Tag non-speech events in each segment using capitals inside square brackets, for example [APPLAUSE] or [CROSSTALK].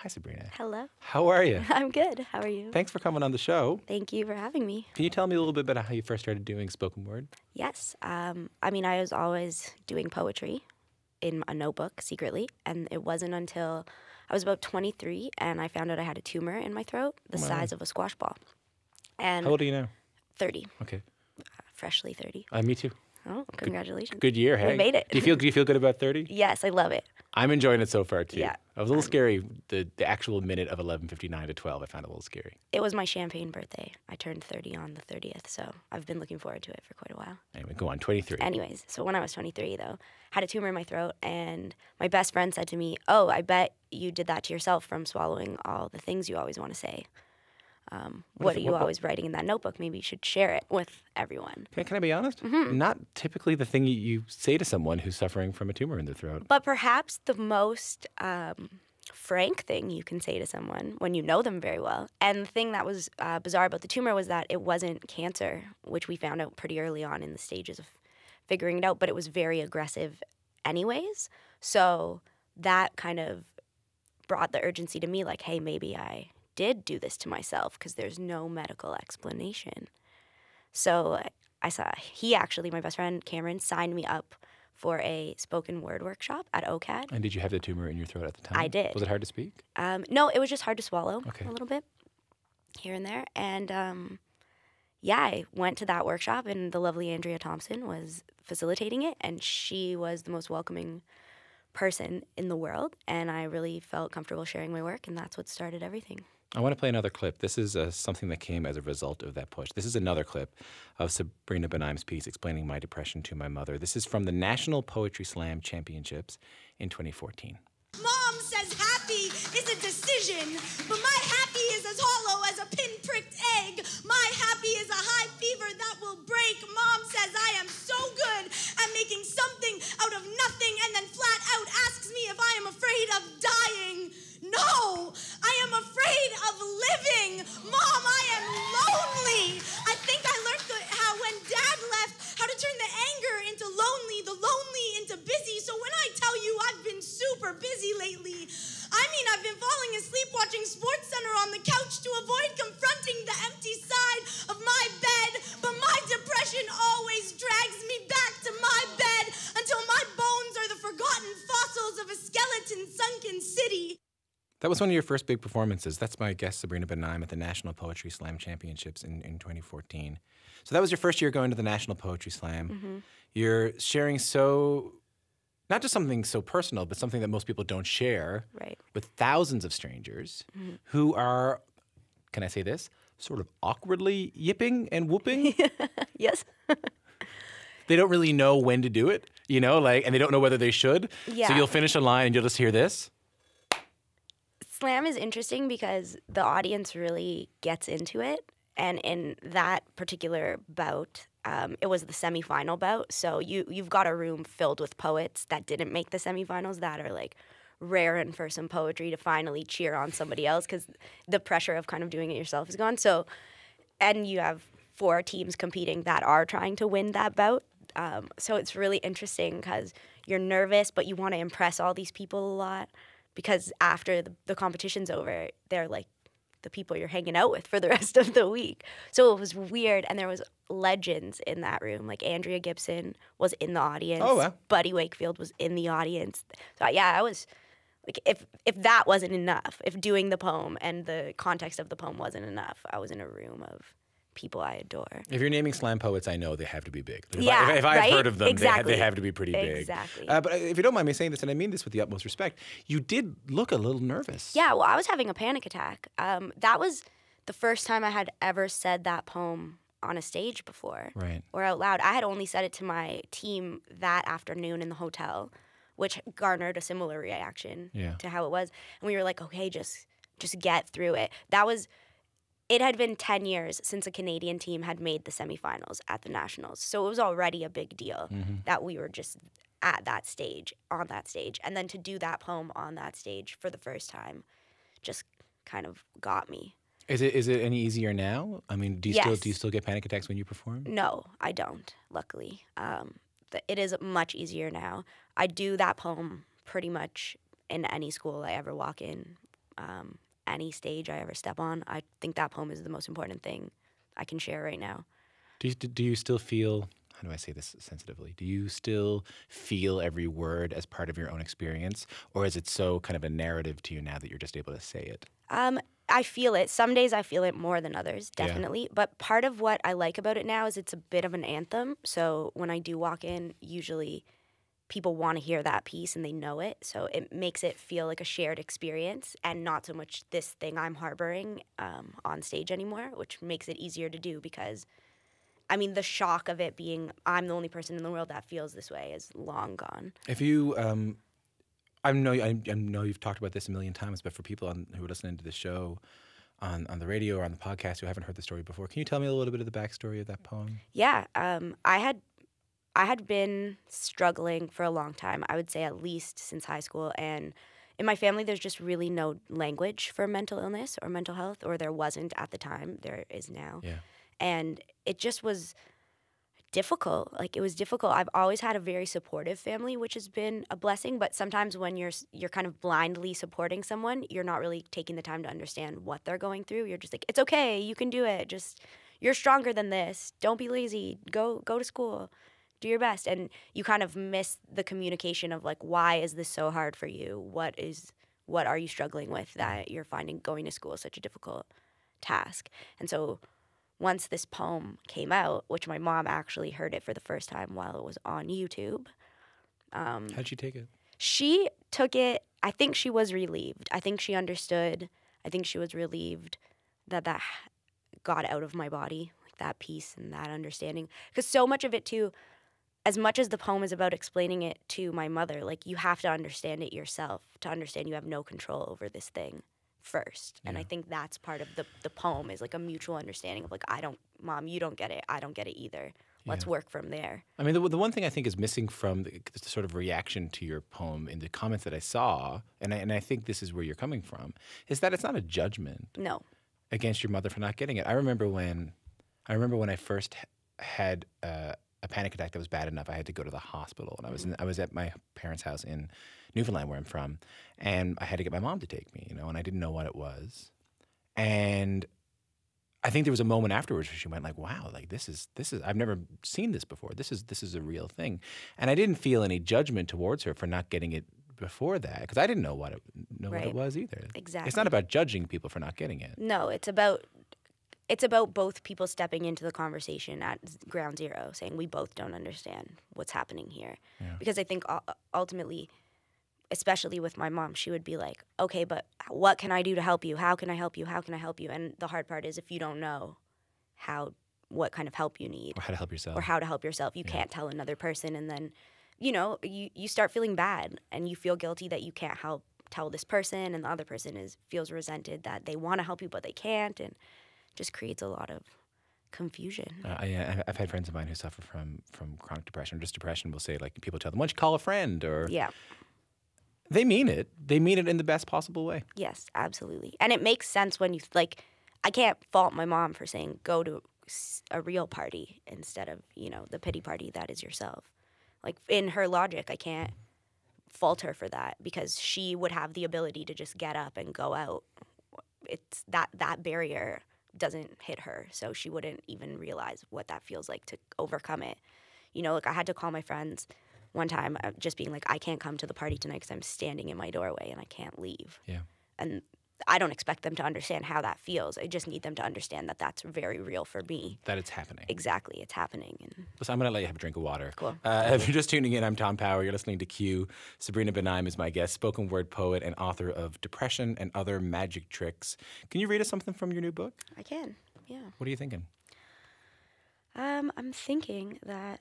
Hi, Sabrina. Hello. How are you? [LAUGHS] I'm good. How are you? Thanks for coming on the show. Thank you for having me. Can you tell me a little bit about how you first started doing spoken word? Yes. Um, I mean, I was always doing poetry in a notebook secretly, and it wasn't until I was about 23 and I found out I had a tumor in my throat the Wow. size of a squash ball. And How old are you now? 30, Okay. freshly 30. Uh, me too. Oh, congratulations. Good year, We hey. made it. Do you feel do you feel good about 30? Yes, I love it. I'm enjoying it so far too. Yeah. I was a little scary. The the actual minute of 11:59 to 12, I found a little scary. It was my champagne birthday. I turned 30 on the 30th, so I've been looking forward to it for quite a while. Anyway, go on. 23. Anyways, so when I was 23, though, I had a tumor in my throat, and my best friend said to me, "Oh, I bet you did that to yourself from swallowing all the things you always want to say. Um, what if- are you what- what- always writing in that notebook? Maybe you should share it with everyone." Can, can I be honest? Mm-hmm. Not typically the thing you, say to someone who's suffering from a tumor in their throat. But perhaps the most um, frank thing you can say to someone when you know them very well. And the thing that was uh, bizarre about the tumor was that it wasn't cancer, which we found out pretty early on in the stages of figuring it out, but it was very aggressive, anyways. So that kind of brought the urgency to me like, hey, maybe I did do this to myself because there's no medical explanation. So I saw he actually, my best friend Cameron, signed me up for a spoken word workshop at OCAD. And did you have the tumor in your throat at the time? I did. Was it hard to speak? Um, no, it was just hard to swallow Okay. a little bit here and there. And um, yeah, I went to that workshop, and the lovely Andrea Thompson was facilitating it, and she was the most welcoming person in the world. And I really felt comfortable sharing my work, and that's what started everything. I want to play another clip. This is uh, something that came as a result of that push. This is another clip of Sabrina Benaim's piece explaining my depression to my mother. This is from the National Poetry Slam Championships in 2014. Mom says happy is a decision, but my happy is as hollow as a pinpricked egg. My happy is a high fever that will break. Mom says I am so good at making something out of nothing and then flat out asks me if I am afraid of dying. No, That was one of your first big performances. That's my guest, Sabrina Benaim, at the National Poetry Slam Championships in, in 2014. So that was your first year going to the National Poetry Slam. Mm-hmm. You're sharing so, not just something so personal, but something that most people don't share Right. with thousands of strangers mm-hmm. who are, can I say this, sort of awkwardly yipping and whooping. [LAUGHS] Yes. [LAUGHS] they don't really know when to do it, you know, like, and they don't know whether they should. Yeah. So you'll finish a line and you'll just hear this. Slam is interesting because the audience really gets into it. And in that particular bout, um, it was the semifinal bout. So you you've got a room filled with poets that didn't make the semifinals that are like raring for some poetry to finally cheer on somebody else because the pressure of kind of doing it yourself is gone. So, and you have four teams competing that are trying to win that bout. Um, so it's really interesting because you're nervous, but you want to impress all these people a lot because after the, the competition's over, they're like the people you're hanging out with for the [LAUGHS] rest of the week. So it was weird, and there was legends in that room. Like Andrea Gibson was in the audience. Oh, wow. Buddy Wakefield was in the audience. So yeah, I was like, if if that wasn't enough, if doing the poem and the context of the poem wasn't enough, I was in a room of people I adore. If you're naming slam poets, I know they have to be big. If Yeah, I, if, if I've right? heard of them, they, ha- Exactly. they have to be pretty big. Exactly. Uh, but if you don't mind me saying this, and I mean this with the utmost respect, you did look a little nervous. Yeah, well, I was having a panic attack. Um, that was the first time I had ever said that poem on a stage before Right. or out loud. I had only said it to my team that afternoon in the hotel, which garnered a similar reaction Yeah. to how it was. And we were like, okay, just just get through it. That was it had been 10 years since a Canadian team had made the semifinals at the Nationals. So it was already a big deal that we were just at that stage, on that stage. And then to do that poem on that stage for the first time just kind of got me. Is it is it any easier now? I mean, do you still do you still get panic attacks when you perform? No, I don't, luckily. Um, th- it is much easier now. I do that poem pretty much in any school I ever walk in. um, any stage I ever step on. I think that poem is the most important thing I can share right now. Do you, do you still feel, how do I say this sensitively? Do you still feel every word as part of your own experience? Or is it so kind of a narrative to you now that you're just able to say it? Um, I feel it. Some days I feel it more than others, Yeah. definitely. But part of what I like about it now is it's a bit of an anthem. So when I do walk in, usually people want to hear that piece and they know it. So it makes it feel like a shared experience and not so much this thing I'm harboring um, on stage anymore, which makes it easier to do because. I mean, the shock of it being I'm the only person in the world that feels this way is long gone. If you, um, I know, I, I know you've talked about this a million times, but for people on, who are listening to the show on, on the radio or on the podcast who haven't heard the story before, can you tell me a little bit of the backstory of that poem? Yeah, um, I had I had been struggling for a long time. I would say at least since high school, and in my family, there's just really no language for mental illness or mental health, or there wasn't at the time. There is now, Yeah. and it just was difficult. Like it was difficult. I've always had a very supportive family, which has been a blessing. But sometimes when you're you're kind of blindly supporting someone, you're not really taking the time to understand what they're going through. You're just like, it's okay, you can do it. Just you're stronger than this. Don't be lazy. Go go to school. Do your best. And you kind of miss the communication of like, why is this so hard for you? What is what are you struggling with that you're finding going to school is such a difficult task? And so once this poem came out, which my mom actually heard it for the first time while it was on YouTube, um, How'd you take it? she took it. I think she was relieved. I think she understood. I think she was relieved that that got out of my body, like that peace and that understanding. Because so much of it, too, as much as the poem is about explaining it to my mother, like you have to understand it yourself to understand you have no control over this thing first. And I think that's part of the, the poem is like a mutual understanding of like, I don't, mom, you don't get it. I don't get it either. Let's Yeah. work from there. I mean, the, the one thing I think is missing from the, the sort of reaction to your poem in the comments that I saw, and I, and I think this is where you're coming from, is that it's not a judgment No. against your mother for not getting it. I remember when, I remember when I first had uh, a panic attack that was bad enough, I had to go to the hospital, and I was in, mm-hmm. I was at my parents' house in Newfoundland, where I'm from, and I had to get my mom to take me, you know, and I didn't know what it was, and I think there was a moment afterwards where she went like, "Wow, like this is this is I've never seen this before. This is this is a real thing," and I didn't feel any judgment towards her for not getting it before that because I didn't know what it know what it was either. Exactly. It's not about judging people for not getting it. No, it's about it's about both people stepping into the conversation at ground zero, saying we both don't understand what's happening here. Because I think ultimately, especially with my mom, she would be like, "Okay, but what can I do to help you? How can I help you? How can I help you?" And the hard part is if you don't know how what kind of help you need Or how to help yourself. or how to help yourself, you can't tell another person and then you know, you, you start feeling bad and you feel guilty that you can't help tell this person and the other person is feels resented that they want to help you but they can't and just creates a lot of confusion. Uh, I, I've had friends of mine who suffer from from chronic depression or just depression. Will say like people tell them, "Why don't you call a friend?" Or Yeah. they mean it. They mean it in the best possible way. Yes, absolutely. And it makes sense when you like I can't fault my mom for saying go to a real party instead of, you know, the pity party that is yourself. Like in her logic, I can't fault her for that because she would have the ability to just get up and go out. It's that that barrier doesn't hit her, so she wouldn't even realize what that feels like to overcome it. You know, like I had to call my friends one time, uh, just being like, I can't come to the party tonight because I'm standing in my doorway and I can't leave Yeah. and I don't expect them to understand how that feels. I just need them to understand that that's very real for me. That it's happening. Exactly, it's happening. And Listen, I'm going to let you have a drink of water. Cool. Uh, if you're just tuning in, I'm Tom Power. You're listening to Q. Sabrina Benaim is my guest, spoken word poet and author of Depression and Other Magic Tricks. Can you read us something from your new book? I can, yeah. What are you thinking? Um, I'm thinking that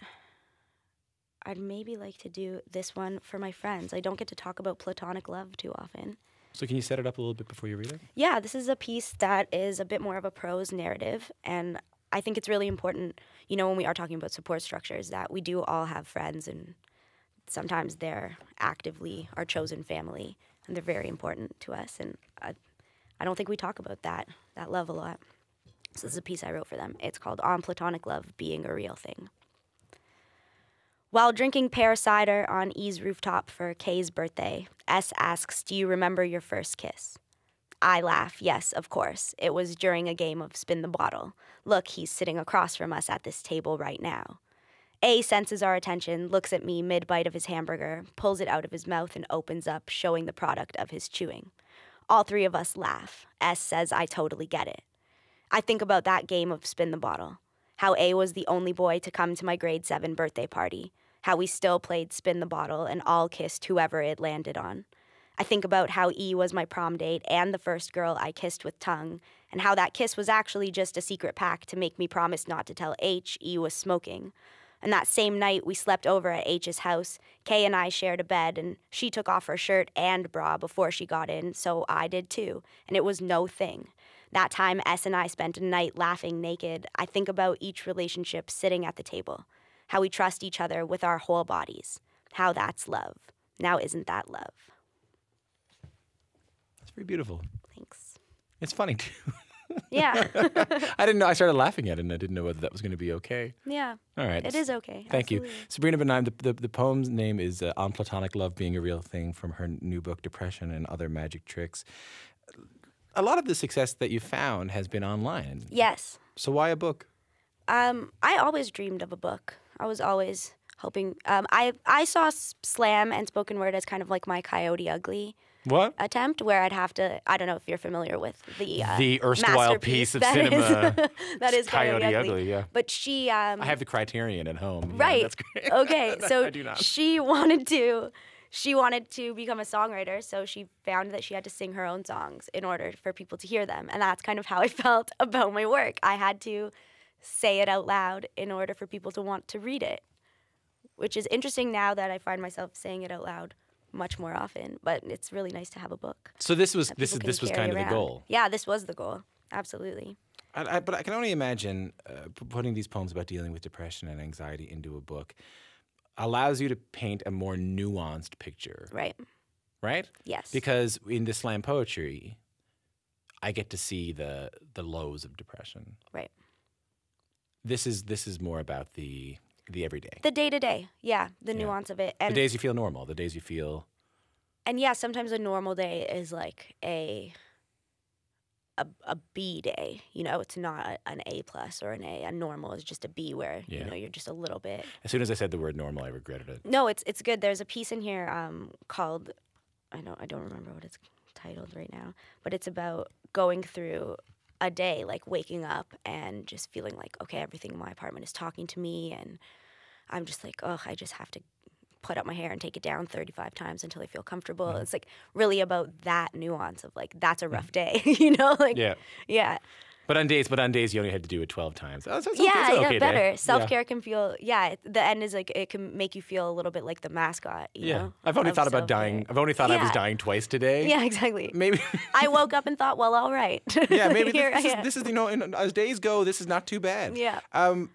I'd maybe like to do this one for my friends. I don't get to talk about platonic love too often. So, can you set it up a little bit before you read it? Yeah, this is a piece that is a bit more of a prose narrative, and I think it's really important, you know, when we are talking about support structures, that we do all have friends, and sometimes they're actively our chosen family, and they're very important to us. And I, I don't think we talk about that that love a lot. So this is a piece I wrote for them. It's called "On Platonic Love Being a Real Thing." While drinking pear cider on E's rooftop for Kay's birthday, S asks, Do you remember your first kiss? I laugh, yes, of course. It was during a game of spin the bottle. Look, he's sitting across from us at this table right now. A senses our attention, looks at me mid bite of his hamburger, pulls it out of his mouth, and opens up, showing the product of his chewing. All three of us laugh. S says, I totally get it. I think about that game of spin the bottle. How A was the only boy to come to my grade 7 birthday party. How we still played spin the bottle and all kissed whoever it landed on. I think about how E was my prom date and the first girl I kissed with tongue, and how that kiss was actually just a secret pact to make me promise not to tell H E was smoking. And that same night, we slept over at H's house. Kay and I shared a bed, and she took off her shirt and bra before she got in, so I did too, and it was no thing. That time S and I spent a night laughing naked, I think about each relationship sitting at the table, how we trust each other with our whole bodies, how that's love. Now, isn't that love? That's very beautiful. Thanks. It's funny too. [LAUGHS] Yeah. I didn't know. I started laughing at it, and I didn't know whether that was going to be okay. yeah. All right. It is okay. Thank you. Sabrina Benaim, the, the, the poem's name is uh, On Platonic Love Being a Real Thing from her new book, Depression and Other Magic Tricks. A lot of the success that you found has been online. Yes. So why a book? Um, I always dreamed of a book. I was always hoping. Um, I I saw slam and spoken word as kind of like my Coyote Ugly What? attempt, where I'd have to. I don't know if you're familiar with the uh, The erstwhile piece of that is- cinema, [LAUGHS] that is Coyote, Coyote Ugly. Ugly, yeah. But she. Um, I have the Criterion at home. Yeah, right. that's great. okay. [LAUGHS] So I do not. she [LAUGHS] wanted to. She wanted to become a songwriter, so she found that she had to sing her own songs in order for people to hear them. And that's kind of how I [LAUGHS] felt about my work. I had to say it out loud in order for people to want to read it, which is interesting now that I find myself saying it out loud much more often. But it's really nice to have a book. So this was this is this was carry kind of the goal. Yeah, this was the goal. Absolutely. I, I, but I can only imagine uh, putting these poems about dealing with depression and anxiety into a book allows you to paint a more nuanced picture, Right. right? Yes. Because in the slam poetry, I get to see the the lows of depression. right. This is this is more about the the everyday. The day to day. Yeah. The Yeah. nuance of it. The days you feel normal, the days you feel and yeah, sometimes a normal day is like a a, a B day. You know, it's not an A plus or an A. A normal is just a B where Yeah. you know you're just a little bit. as soon as I said the word normal, I regretted it. No, it's it's good. There's a piece in here um, called I don't I don't remember what it's titled right now, but it's about going through a day like waking up and just feeling like okay everything in my apartment is talking to me and I'm just like oh I just have to put up my hair and take it down 35 times until I feel comfortable. Mm-hmm. It's like really about that nuance of like that's a rough day, [LAUGHS] you know? Like Yeah. yeah. But on days, but on days you only had to do it twelve times. Oh, so it's Yeah, okay, yeah, okay better. Yeah. Self care can feel yeah. The end is like it can make you feel a little bit like the mascot. You Yeah, know, I've only thought about dying. I've only thought I was dying twice today. Yeah, exactly. Maybe. I woke up and thought, well, all right. [LAUGHS] yeah, maybe [LAUGHS] this, this, is, this is you know, in, as days go, this is not too bad. Yeah. Um,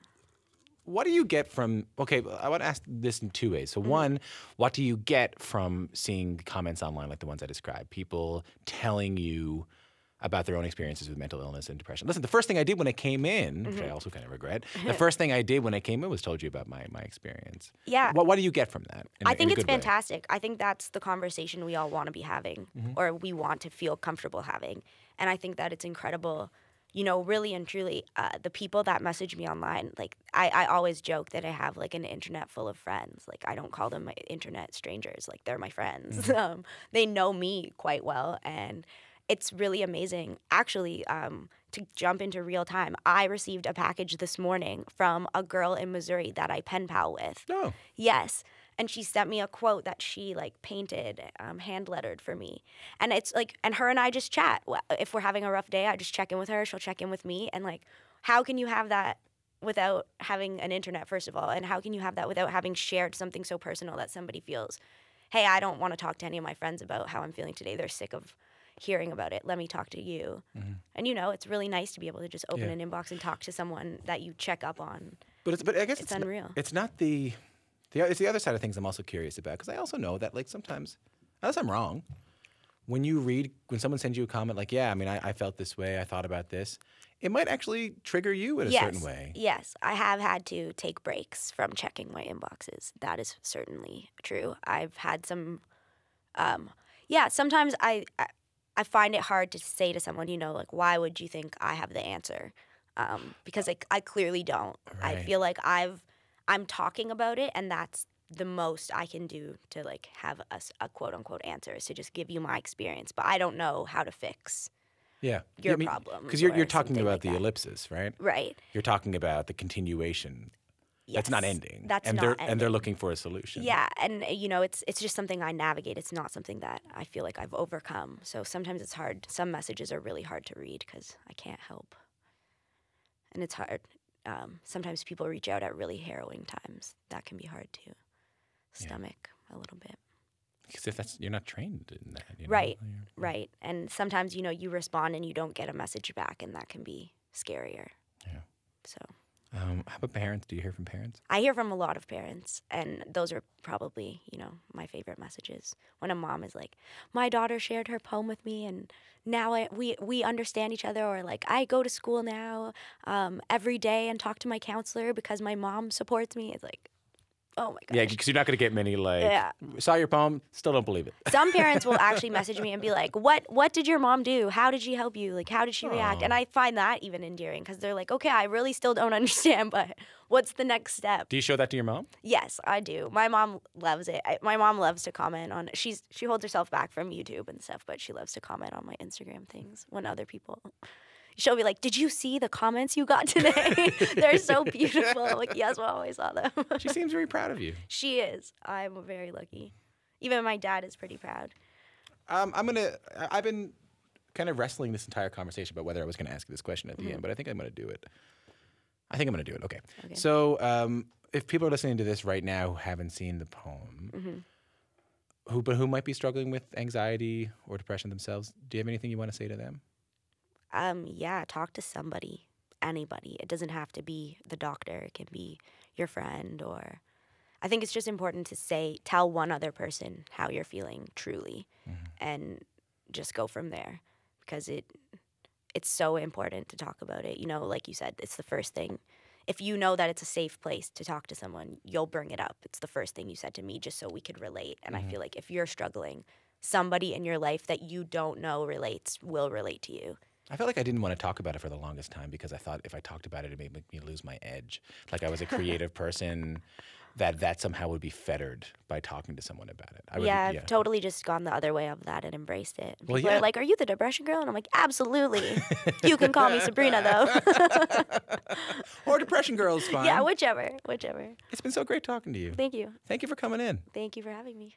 what do you get from? Okay, I want to ask this in two ways. So Mm-hmm. one, what do you get from seeing comments online like the ones I described? People telling you about their own experiences with mental illness and depression. Listen, the first thing I did when I came in, which I Mm-hmm. also kind of regret, [LAUGHS] the first thing I did when I came in was told you about my my experience. Yeah. What What do you get from that? a- I think it's good way? fantastic. I think that's the conversation we all want to be having, Mm-hmm. or we want to feel comfortable having. And I think that it's incredible, you know, really and truly, uh, the people that message me online. Like, I, I always joke that I have like an internet full of friends. Like, I don't call them my internet strangers. Like, they're my friends. Mm-hmm. [LAUGHS] Um, they know me quite well, and it's really amazing. Actually, um, to jump into real time, I received a package this morning from a girl in Missouri that I pen pal with. No. Yes. And she sent me a quote that she like painted, um, hand lettered for me. And it's like, and her and I just chat. If we're having a rough day, I just check in with her. She'll check in with me. And like, how can you have that without having an internet, first of all? And how can you have that without having shared something so personal that somebody feels, hey, I don't want to talk to any of my friends about how I'm feeling today. They're sick of hearing about it. Let me talk to you. And you know, it's really nice to be able to just open Mm-hmm. Yeah. an inbox and talk to someone that you check up on. But it's but I guess It's it's, not- unreal. it's not the, the it's the other side of things I'm also curious about because I also know that like sometimes unless I'm wrong, when you read when someone sends you a comment like yeah I mean I, I felt this way I thought about this, it might actually trigger you in a certain way. Yes, I have had to take breaks from checking my inboxes. That is certainly true. I've had some, um, yeah. Sometimes I, I, I find it hard to say to someone, you know, like, why would you think I have the answer? Um, because I, I clearly don't. I feel like I've I'm talking about it, and that's the most I can do to like have a quote unquote answer is to just give you my experience. But I don't know how to fix Yeah. your problem Because you're, you're talking about like the that. ellipsis, right? right. You're talking about the continuation. That's not ending. That's and not they're ending. and they're looking for a solution. Yeah, and uh, you know, it's it's just something I navigate. It's not something that I feel like I've overcome. So sometimes it's hard. Some messages are really hard to read because I can't help, and it's hard. Um, sometimes people reach out at really harrowing times. That can be hard to stomach a little bit. Because if that's you're not trained in that, you know? Right. Right. And sometimes you know you respond and you don't get a message back, and that can be scarier. Um, how about parents? Do you hear from parents? I hear from a lot of parents, and those are probably, you know, my favorite messages. When a mom is like, "My daughter shared her poem with me, and now I, we we understand each other," or like, "I go to school now um, every day and talk to my counselor because my mom supports me." It's like, oh my god. Yeah, because you're not going to get many like. Yeah. Saw your poem, still don't believe it. Some parents will [LAUGHS] actually message me and be like, "What what did your mom do? How did she help you? Like how did she react?" And I find that even endearing because they're like, "Okay, I really still don't [LAUGHS] understand, but what's the next step?" Do you show that to your mom? Yes, I do. My mom loves it. I, my mom loves to comment on. She's she holds herself back from YouTube and stuff, but she loves to comment on my Instagram things when other people. She'll be like, "Did you see the comments you got [LAUGHS] today? [LAUGHS] They're so beautiful." I'm like, yes, well, I saw them. [LAUGHS] She seems very proud of you. she is. I'm very lucky. Even my dad is pretty proud. Um, I'm gonna. I've been kind of wrestling this entire conversation about whether I was going to ask you this question at the end, but I think I'm going to do it. I think I'm going to do it. Okay. Okay. So, um, if people are listening to this right now who haven't seen the poem, who but who might be struggling with anxiety or depression themselves, do you have anything you want to say to them? Um, yeah, talk to somebody, anybody. It doesn't have to be the doctor. It can be your friend or I think it's just important to say tell one other person how you're feeling truly and just go from there because it it's so important to talk about it. You know, like you said, it's the first thing. If you know that it's a safe place to talk to someone, you'll bring it up. It's the first thing you said to me just so we could relate. And I feel like if you're struggling, somebody in your life that you don't know relates will relate to you. I felt like I didn't want to talk about it for the longest time because I thought if I talked about it, it made me lose my edge. Like I was a creative [LAUGHS] person, that that somehow would be fettered by talking to someone about it. I would, yeah, I've totally just gone the other way of that and embraced it. Well, People yeah. are like, "Are you the depression girl?" And I'm like, "Absolutely." [LAUGHS] you can call me Sabrina though. [LAUGHS] or depression girl is fine. yeah, whichever, whichever. it's been so great talking to you. Thank you. Thank you for coming in. Thank you for having me.